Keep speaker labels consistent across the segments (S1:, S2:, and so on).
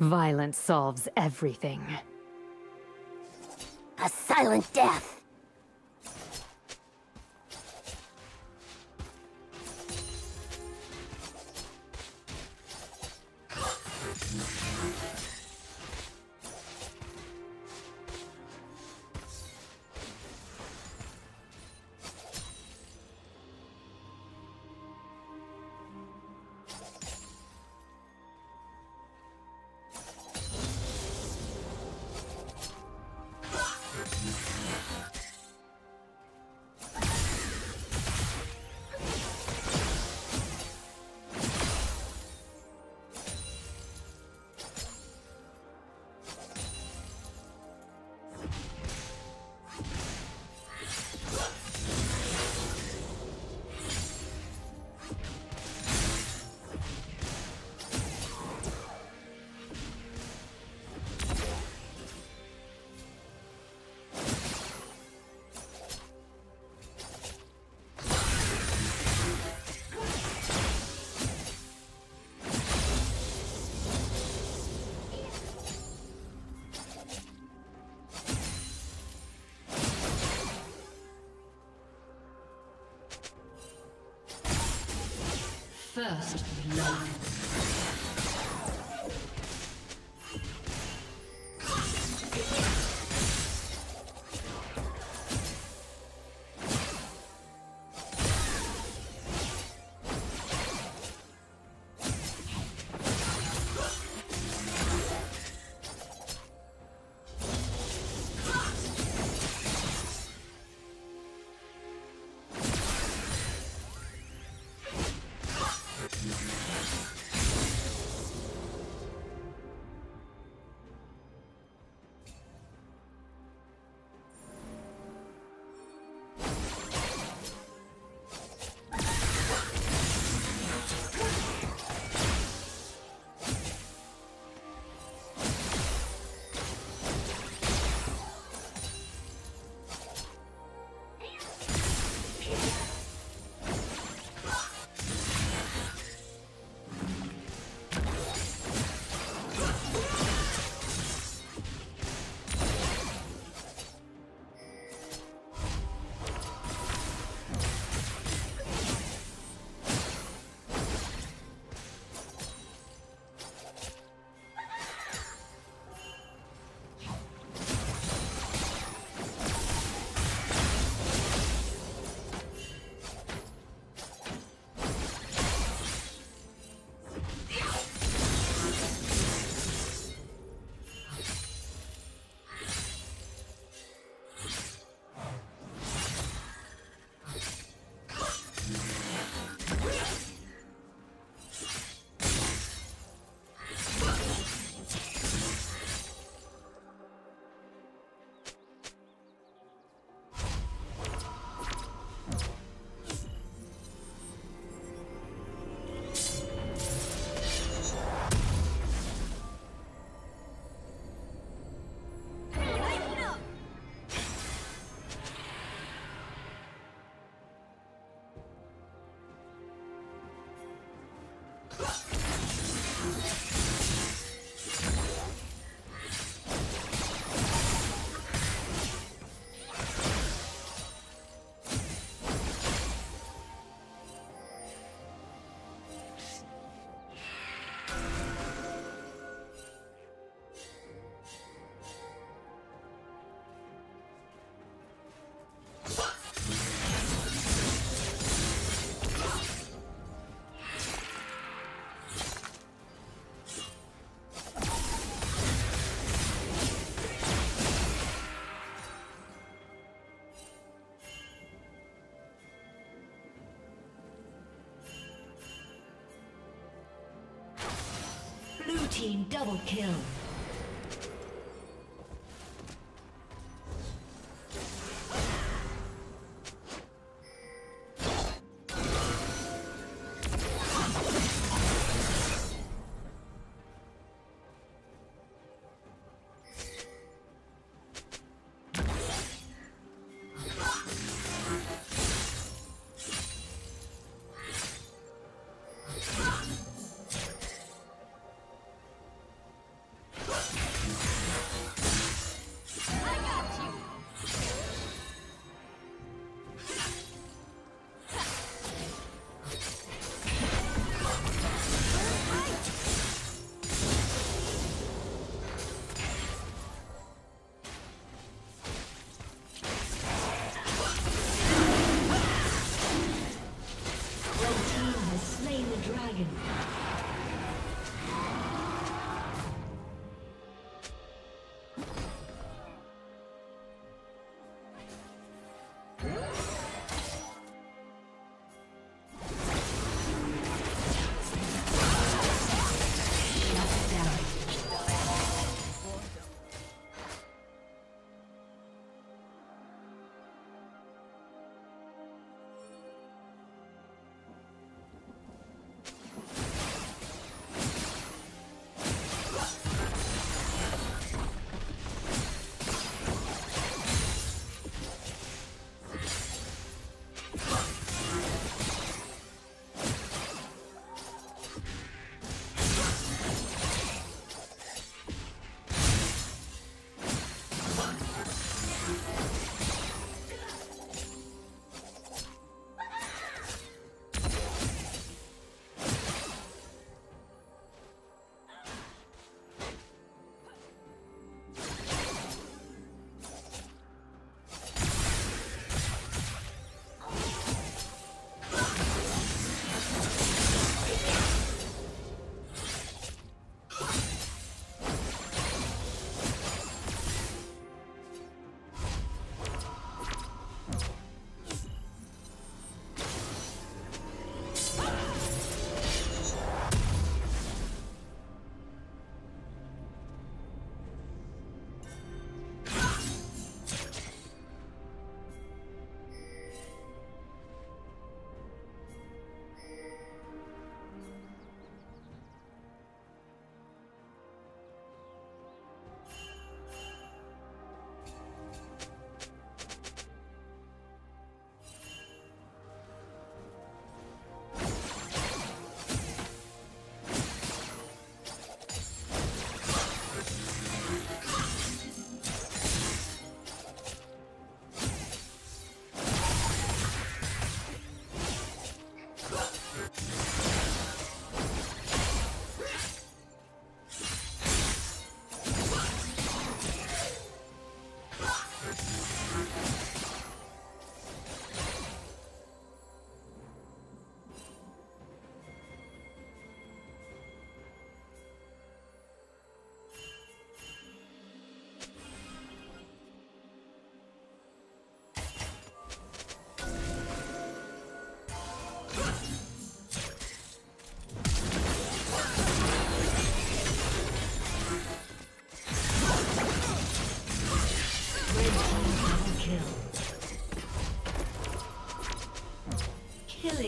S1: Violence solves everything.
S2: A silent death.
S3: First Blood.
S4: Team double kill.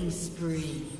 S4: Killing spree.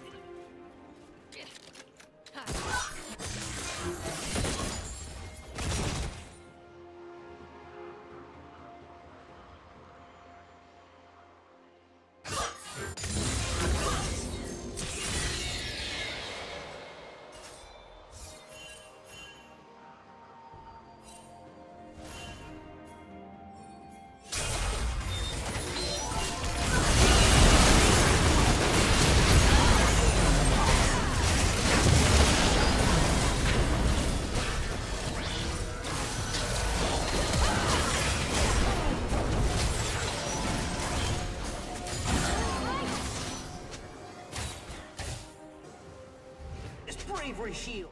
S2: Bravery shield.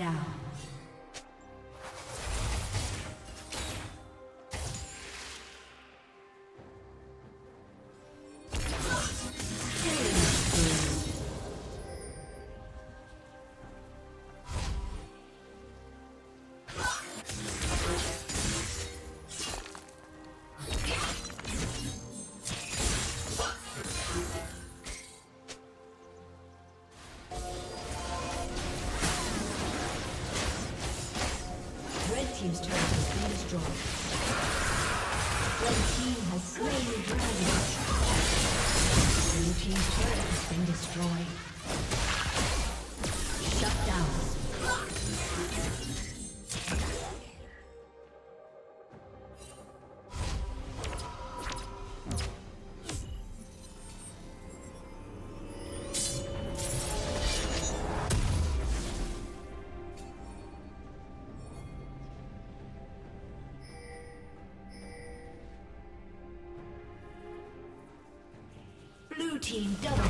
S4: Team's been destroyed. Shut down. Blue team double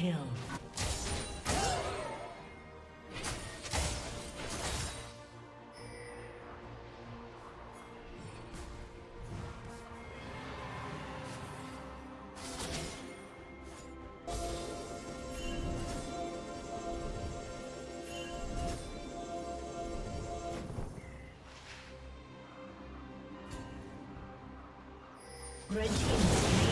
S4: Kill. Red Team